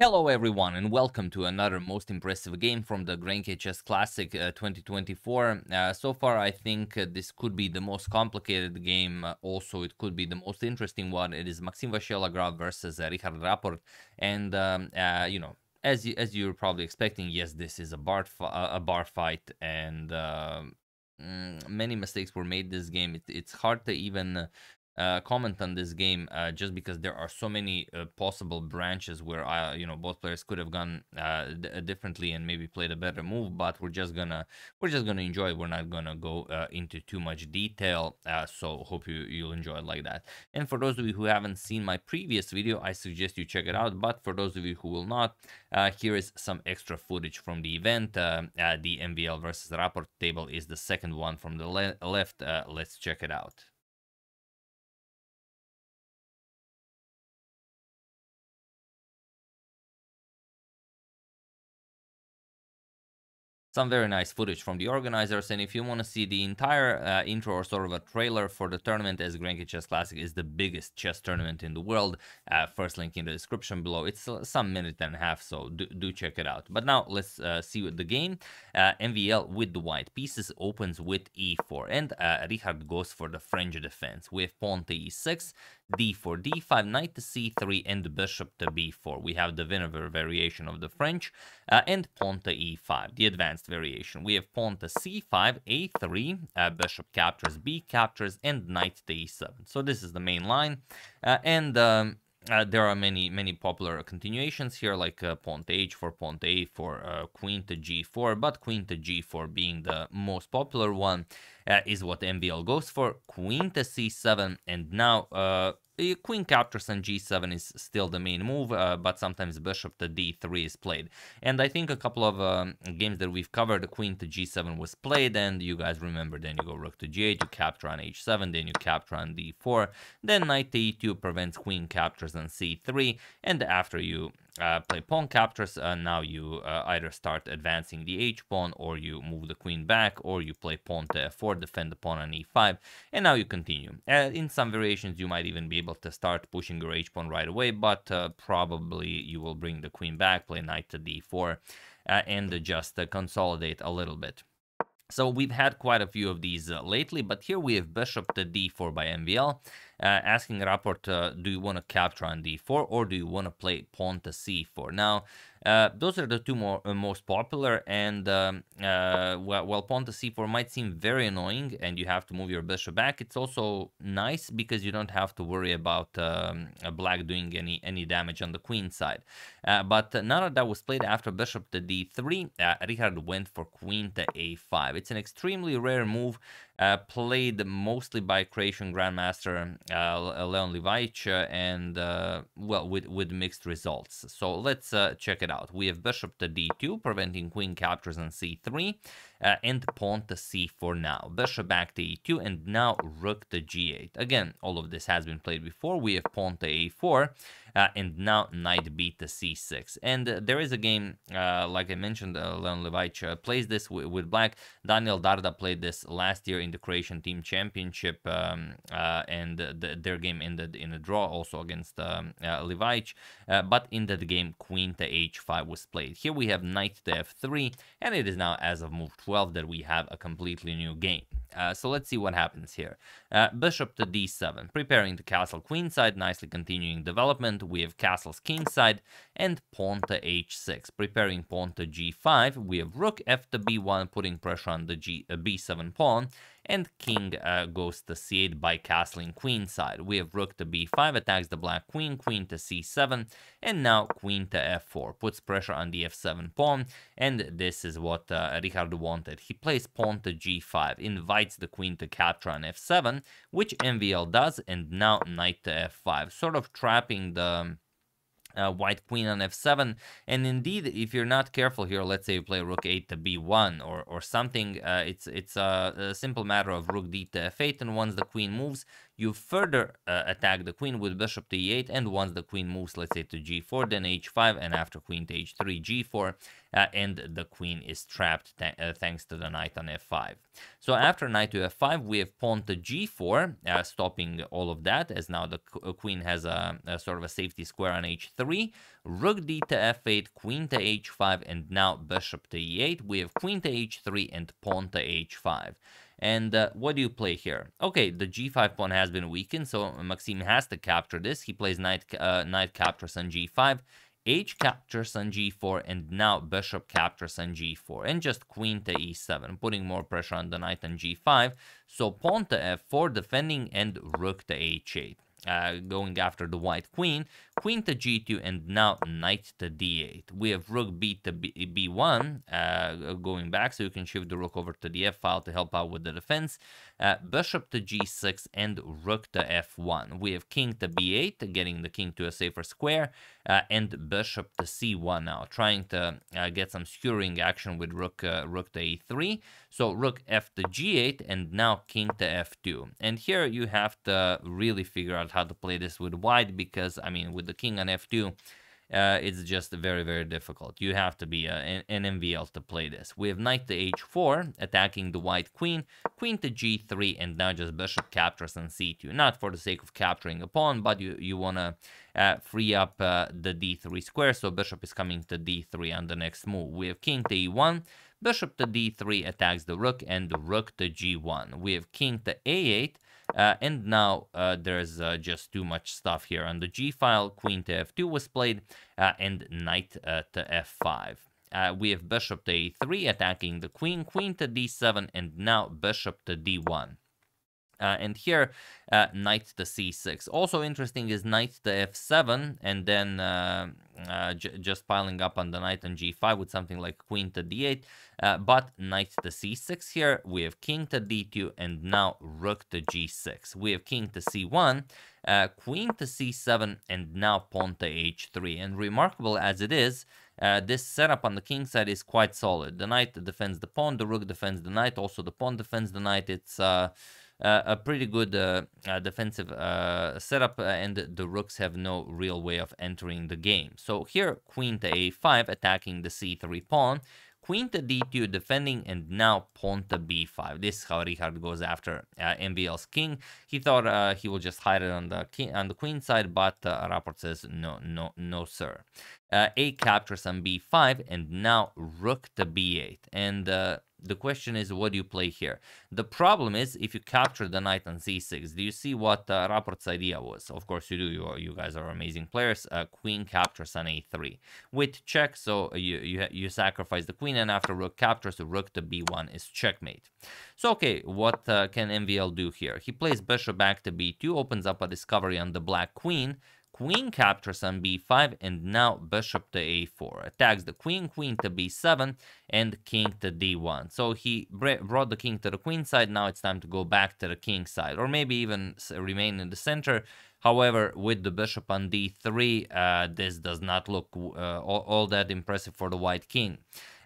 Hello everyone and welcome to another most impressive game from the Grenke Chess Classic uh, 2024. Uh, so far I think uh, this could be the most complicated game, uh, also it could be the most interesting one. It is Maxime Vachier-Lagrave versus uh, Richard Rapport and um, uh, you know, as, you, as you're probably expecting, yes, this is a bar, a bar fight and um, mm, many mistakes were made this game. It, it's hard to even uh, comment on this game uh, just because there are so many uh, possible branches where uh, you know both players could have gone uh, differently and maybe played a better move but we're just gonna we're just gonna enjoy it. We're not gonna go uh, into too much detail so hope you you'll enjoy it like that. And for those of you who haven't seen my previous video I suggest you check it out but for those of you who will not here is some extra footage from the event the MVL versus Rapport table is the second one from the le left let's check it out some very nice footage from the organizers and if you want to see the entire uh, intro or sort of a trailer for the tournament as Grenke Chess Classic is the biggest chess tournament in the world uh, first link in the description below. It's uh, some minute and a half so do, do check it out. But now let's uh, see the game uh, MVL with the white pieces opens with e4 and uh, Richard goes for the French defense with pawn to e6 d4, d5, knight to c3, and bishop to b4. We have the Winawer variation of the French, uh, and pawn to e5, the advanced variation. We have pawn to c5, a3, uh, bishop captures, b captures, and knight to e7. So this is the main line, uh, and um, uh, there are many many popular continuations here like uh, pawn to h4 pawn to a4 uh, queen to g4 but queen to g4 being the most popular one uh, is what MVL goes for queen to c7 and now uh, queen captures on g7 is still the main move, uh, but sometimes bishop to d3 is played. And I think a couple of um, games that we've covered, queen to g7 was played, and you guys remember then you go rook to g8, you capture on h7, then you capture on d4, then knight to e2 prevents queen captures on c3, and after you uh, play pawn captures, uh, now you uh, either start advancing the h-pawn, or you move the queen back, or you play pawn to f4, defend the pawn on e5, and now you continue. Uh, in some variations, you might even be able to start pushing your h-pawn right away, but uh, probably you will bring the queen back, play knight to d4, uh, and just consolidate a little bit. So we've had quite a few of these lately, but here we have bishop to d4 by MVL. Uh, asking Rapport, uh, do you want to capture on d4 or do you want to play pawn to c4? Now, uh, those are the two more uh, most popular, and um, uh, well, well, pawn to c4 might seem very annoying, and you have to move your bishop back. It's also nice because you don't have to worry about um, black doing any any damage on the queen side. Uh, but none of that was played after bishop to d3. Uh, Richard went for queen to a5. It's an extremely rare move played mostly by Croatian Grandmaster Leon Livaic and well with with mixed results. So let's check it out. We have bishop to d2, preventing queen captures on c3 uh, and pawn to c4 now. Bishop back to e2 and now rook to g8. Again, all of this has been played before. We have pawn to a4 uh, and now knight b to c6. And uh, there is a game, uh, like I mentioned, uh, Leon Livaic uh, plays this with black. Daniel Dardha played this last year in the Croatian Team Championship um, and the, their game ended in a draw also against um, but in that game, queen to h5 was played. Here we have knight to f3 and it is now as of move 12 that we have a completely new game. Uh, so let's see what happens here. Uh, bishop to d7, preparing to castle queenside, nicely continuing development. We have castles kingside and pawn to h6, preparing pawn to g5. We have rook f to b1, putting pressure on the G, uh, b7 pawn and king uh, goes to c8 by castling queenside. We have rook to b5, attacks the black queen, queen to c7, and now queen to f4, puts pressure on the f7 pawn, and this is what uh, Richard wanted. He plays pawn to g5, invites the queen to capture on f7, which MVL does, and now knight to f5, sort of trapping the uh, white queen on f7 and indeed if you're not careful here let's say you play rook 8 to b1 or or something uh, it's it's a, a, simple matter of rook d to f8 and once the queen moves you further uh, attack the queen with bishop to e8 and once the queen moves let's say to g4 then h5 and after queen to h3 g4 uh, and the queen is trapped th uh, thanks to the knight on f5 So after knight to f5, we have pawn to g4, uh, stopping all of that, as now the uh, queen has a, a, sort of a safety square on h3. Rook d to f8, queen to h5, and now bishop to e8. We have queen to h3 and pawn to h5. And uh, what do you play here? Okay, the g5 pawn has been weakened, so Maxime has to capture this. He plays knight, uh, knight captures on g5, h captures on g4, and now bishop captures on g4, and just queen to e7, putting more pressure on the knight on g5. So pawn to f4, defending, and rook to h8 uh, going after the white queen, queen to g2, and now knight to d8. We have rook b to b, 1 uh, going back, so you can shift the rook over to the f file to help out with the defense. Uh, bishop to g6 and rook to f1. We have king to b8, getting the king to a safer square, uh, and bishop to c1 now, trying to uh, get some skewering action with rook, uh, rook to a3. So rook f to g8, and now king to f2. And here you have to really figure out how to play this with white, because, I mean, with the king on f2, uh, it's just very, very difficult. You have to be a, uh, an, MVL to play this. We have knight to h4, attacking the white queen, queen to g3, and now just bishop captures on c2. Not for the sake of capturing a pawn, but you, you want to uh, free up uh, the d3 square, so bishop is coming to d3 on the next move. We have king to e1, bishop to d3 attacks the rook, and the rook to g1. We have king to a8, uh, and now uh, there's uh, just too much stuff here. On the g file, queen to f2 was played, uh, and knight uh, to f5. Uh, we have bishop to a3 attacking the queen, queen to d7, and now bishop to d1. Uh, and here, uh, knight to c6. Also interesting is knight to f7, and then uh, uh just piling up on the knight on g5 with something like queen to d8. Uh, but knight to c6 here, we have king to d2, and now rook to g6. We have king to c1, uh, queen to c7, and now pawn to h3. And remarkable as it is, uh, this setup on the king side is quite solid. The knight defends the pawn, the rook defends the knight, also the pawn defends the knight. It's uh, a pretty good uh, uh, defensive uh, setup, uh, and the rooks have no real way of entering the game. So here, queen to a5, attacking the c3 pawn, queen to d2 defending, and now pawn to b5. This is how Richard goes after uh, MVL's king. He thought uh, he will just hide it on the king, on the queen side, but uh, Rapport says no, no, no, sir. Uh, a captures on b5, and now rook to b8. And uh, the question is, what do you play here? The problem is, if you capture the knight on c6, do you see what uh, Rapport's idea was? Of course you do, you, you guys are amazing players. Uh, queen captures on a3. With check, so you, you, you sacrifice the queen, and after rook captures, the rook to b1 is checkmate. So, okay, what uh, can MVL do here? He plays bishop back to b2, opens up a discovery on the black queen, queen captures on b5, and now bishop to a4. Attacks the queen, queen to b7, and king to d1. So he brought the king to the queen side, now it's time to go back to the king side, or maybe even remain in the center. However, with the bishop on d3, uh, this does not look uh, all, all, that impressive for the white king.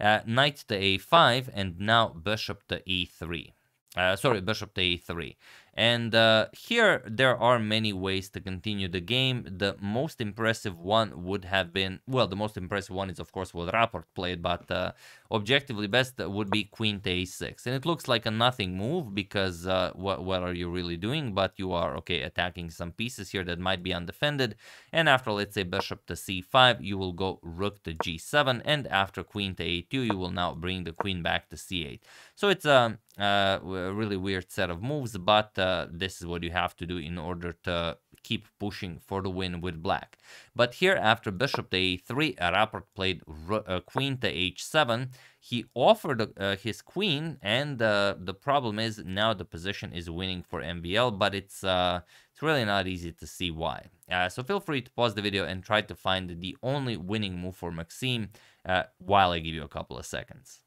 Uh, knight to a5, and now bishop to e3. Uh, sorry, bishop to a3. And uh, here there are many ways to continue the game. The most impressive one would have been, well, the most impressive one is of course what Rapport played, but uh, objectively best would be queen to a6. And it looks like a nothing move because uh, what, what are you really doing? But you are, okay, attacking some pieces here that might be undefended. And after, let's say, bishop to c5, you will go rook to g7. And after queen to a2, you will now bring the queen back to c8. So it's a, a really weird set of moves, but uh, this is what you have to do in order to keep pushing for the win with black. But here, after bishop to a3, Rapport played uh, queen to h7. He offered uh, his queen, and uh, the problem is now the position is winning for MVL, but it's uh, it's really not easy to see why. Uh, so feel free to pause the video and try to find the only winning move for Maxime uh, while I give you a couple of seconds.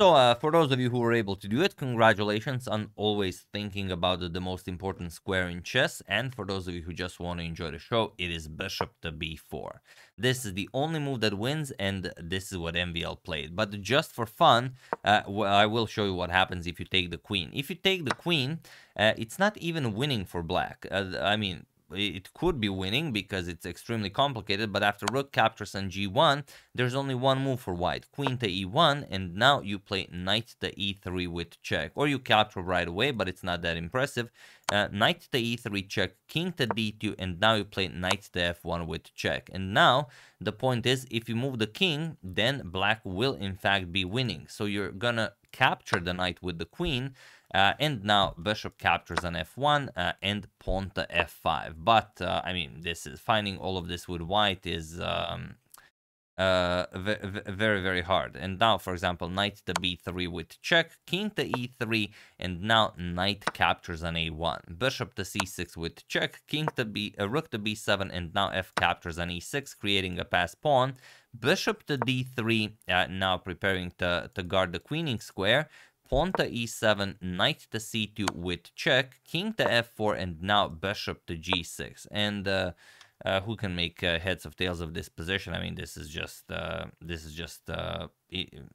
So, uh, for those of you who were able to do it, congratulations on always thinking about the, most important square in chess. And for those of you who just want to enjoy the show, it is bishop to b4. This is the only move that wins, and this is what MVL played. But just for fun, uh, I will show you what happens if you take the queen. If you take the queen, uh, it's not even winning for black. Uh, I mean, it could be winning because it's extremely complicated. But after rook captures on g1, there's only one move for white, queen to e1, and now you play knight to e3 with check, or you capture right away, but it's not that impressive. Uh, knight to e3 check, king to d2, and now you play knight to f1 with check. And now the point is, if you move the king, then black will in fact be winning. So you're gonna capture the knight with the queen, uh, and now bishop captures on f1 uh, and pawn to f5. But, uh, I mean, this is finding all of this with white is um, uh, very, very hard. And now, for example, knight to b3 with check, king to e3, and now knight captures on a1. Bishop to c6 with check, king to b, uh, rook to b7, and now f captures on e6, creating a passed pawn. Bishop to d3, uh, now preparing to, to guard the queening square pawn to e7, knight to c2 with check, king to f4, and now bishop to g6. And uh, uh, who can make uh, heads of tails of this position? I mean, this is just uh, this is just uh,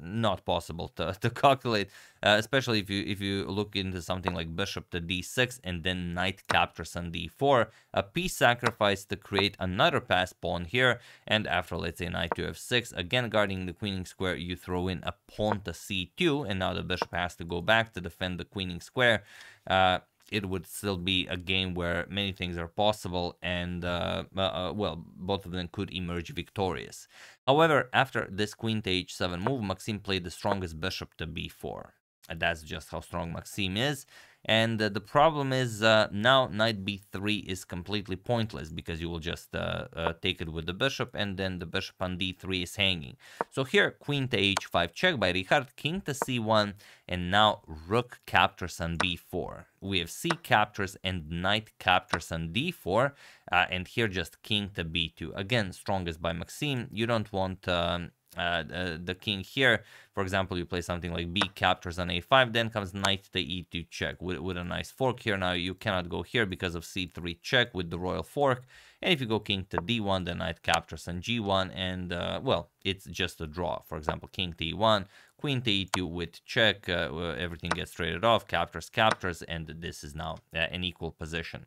not possible to, to calculate, uh, especially if you if you look into something like bishop to d6 and then knight captures on d4, a piece sacrifice to create another pass pawn here, and after let's say knight to f6, again guarding the queening square, you throw in a pawn to c2, and now the bishop has to go back to defend the queening square. Uh, it would still be a game where many things are possible and, uh, uh, uh, well, both of them could emerge victorious. However, after this queen to h7 move, Maxime played the strongest bishop to b4. And that's just how strong Maxime is. And uh, the problem is uh, now knight b3 is completely pointless because you will just uh, uh take it with the bishop and then the bishop on d3 is hanging. So here queen to h5 check by Richard, king to c1 and now rook captures on b4. We have c captures and knight captures on d4 uh, and here just king to b2. Again, strongest by Maxime. You don't want um, uh, the king here. For example, you play something like b captures on a5, then comes knight to e2 check with, with a nice fork here. Now you cannot go here because of c3 check with the royal fork. And if you go king to d1, then knight captures on g1, and uh, well, it's just a draw. For example, king to e1, queen to e2 with check, uh, everything gets traded off, captures, captures, and this is now uh, an equal position.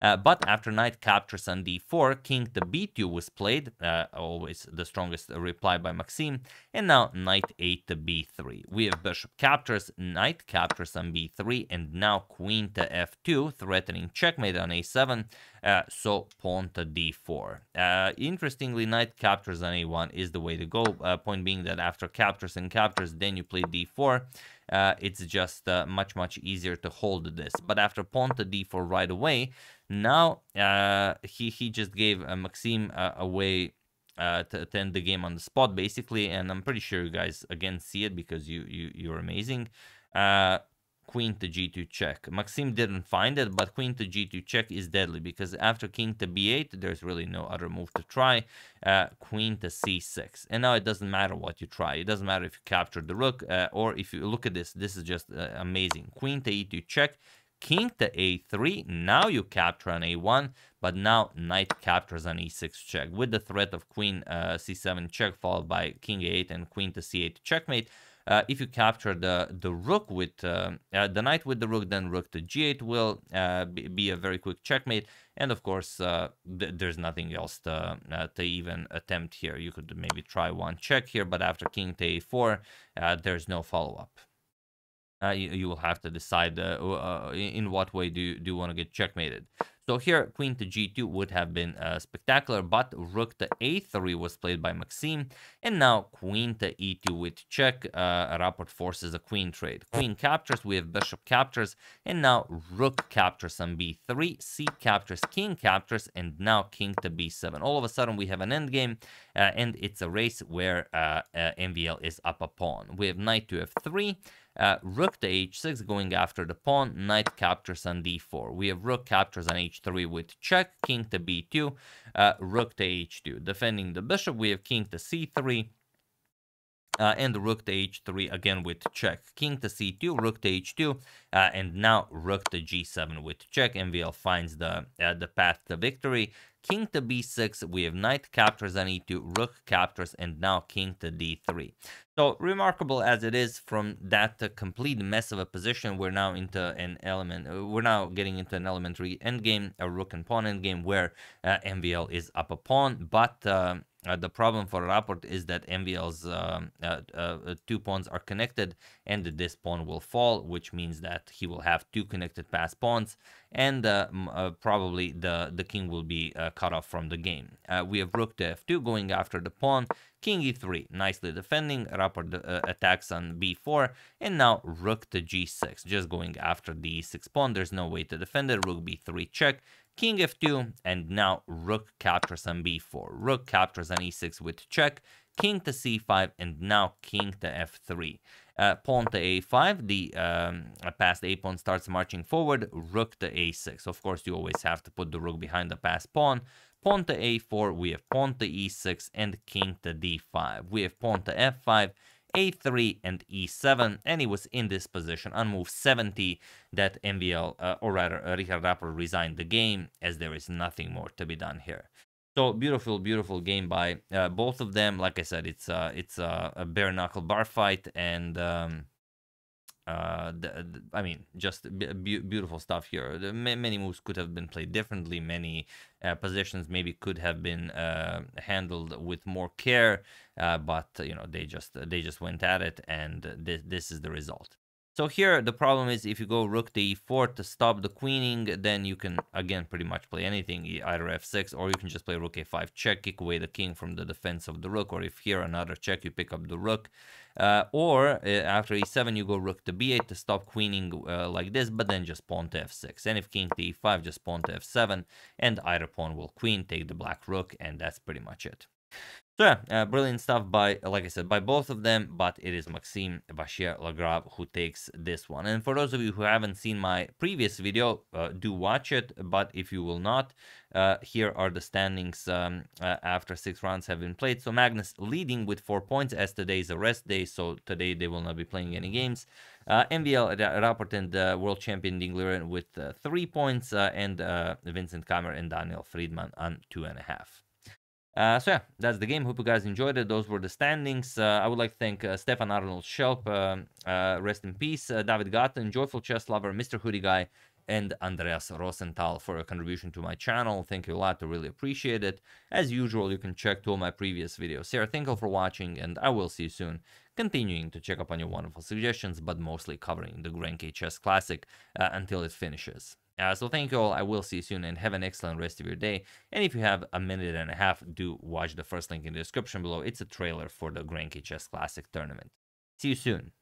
Uh, but after knight captures on d4, king to b2 was played, uh, always the strongest reply by Maxime, and now knight 8 to b3. We have bishop captures, knight captures on b3, and now queen to f2, threatening checkmate on a7, uh, so pawn to d4. Uh, interestingly, knight captures on a1 is the way to go, point being that after captures and captures, then you play d4, uh, it's just uh, much, much easier to hold this. But after pawn to d4 right away, now uh, he, he just gave uh, Maxime uh, a way uh, to, to end the game on the spot, basically. And I'm pretty sure you guys, again, see it because you, you, you're amazing uh queen to g2 check. Maxime didn't find it, but queen to g2 check is deadly because after king to b8, there's really no other move to try. Uh, queen to c6. And now it doesn't matter what you try. It doesn't matter if you capture the rook uh, or if you look at this. This is just uh, amazing. Queen to e2 check. King to a3. Now you capture on a1, but now knight captures on e6 check with the threat of queen uh, c7 check followed by king a8 and queen to c8 checkmate. Uh, if you capture the the rook with uh, uh, the knight with the rook, then rook to g8 will uh, be, be, a very quick checkmate. And of course, uh, th there's nothing else to uh, to even attempt here. You could maybe try one check here, but after king to a4, there's no follow up. You, you, will have to decide in what way do you, do you want to get checkmated. So here, queen to g2 would have been uh, spectacular, but rook to a3 was played by Maxime, and now queen to e2 with check. Uh, Rapport forces a queen trade. Queen captures, we have bishop captures, and now rook captures on b3, c captures, king captures, and now king to b7. All of a sudden, we have an endgame, uh, and it's a race where uh, uh, MVL is up a pawn. We have knight to f3, uh, rook to h6 going after the pawn, knight captures on d4. We have rook captures on h3 with check, king to b2, uh, rook to h2. Defending the bishop, we have king to c3, uh, and rook to h3 again with check. King to c2, rook to h2, uh, and now rook to g7 with check. MVL finds the uh, the path to victory. King to b6, we have knight captures on e2, rook captures, and now king to d3. So remarkable as it is from that uh, complete mess of a position, we're now into an element, uh, we're now getting into an elementary endgame, a rook and pawn endgame, where uh, MVL is up a pawn, but um, uh, the problem for Rapport is that MVL's um, uh, uh, two pawns are connected and this pawn will fall, which means that he will have two connected pass pawns and uh, uh, probably the, the king will be uh, cut off from the game. we have rook to f2 going after the pawn, king e3, nicely defending, Rapport attacks on b4, and now rook to g6, just going after the e6 pawn, there's no way to defend it, rook b3 check, king f2, and now rook captures on b4. Rook captures on e6 with check, king to c5, and now king to f3. Uh, pawn to a5, the um, passed a pawn starts marching forward, rook to a6. Of course, you always have to put the rook behind the passed pawn. Pawn to a4, we have pawn to e6, and king to d5. We have pawn to f5, a3 and e7 and he was in this position on move 70 that MVL uh, or rather uh, Richard Rapport resigned the game as there is nothing more to be done here. So beautiful, beautiful game by uh, both of them. Like I said, it's uh, it's uh, a bare knuckle bar fight, and um, uh, the, the, I mean, just beautiful stuff here. The, many moves could have been played differently. Many uh, positions maybe could have been uh, handled with more care, uh, but you know they just they just went at it, and this this is the result. So here the problem is if you go rook to e4 to stop the queening, then you can again pretty much play anything, either f6 or you can just play rook a5 check, kick away the king from the defense of the rook, or if here another check, you pick up the rook. Uh, or uh, after e7 you go rook to b8 to stop queening uh, like this, but then just pawn to f6. And if king to e5, just pawn to f7, and either pawn will queen, take the black rook, and that's pretty much it. So yeah, uh, brilliant stuff by, like I said, by both of them, but it is Maxime Vachier-Lagrave who takes this one. And for those of you who haven't seen my previous video, uh, do watch it, but if you will not, uh, here are the standings um, uh, after six rounds have been played. So Magnus leading with four points as today is a rest day, so today they will not be playing any games. Uh, MVL Rapport and uh, world champion Ding Liren with uh, three points, uh, and Vincent Keymer and Daniel Fridman on two and a half. Uh, so yeah, that's the game. Hope you guys enjoyed it. Those were the standings. Uh, I would like to thank uh, Stefan Arnold Schelp, uh, uh, rest in peace, uh, David Gatten, Joyful Chess Lover, Mr. Hoodie Guy, and Andreas Rosenthal for a contribution to my channel. Thank you a lot. I really appreciate it. As usual, you can check to all my previous videos. Sarah, thank you for watching, and I will see you soon. Continuing to check up on your wonderful suggestions, but mostly covering the Grenke Chess Classic until it finishes. Uh, so thank you all. I will see you soon and have an excellent rest of your day. And if you have a minute and a half, do watch the first link in the description below. It's a trailer for the Grenke Chess Classic tournament. See you soon.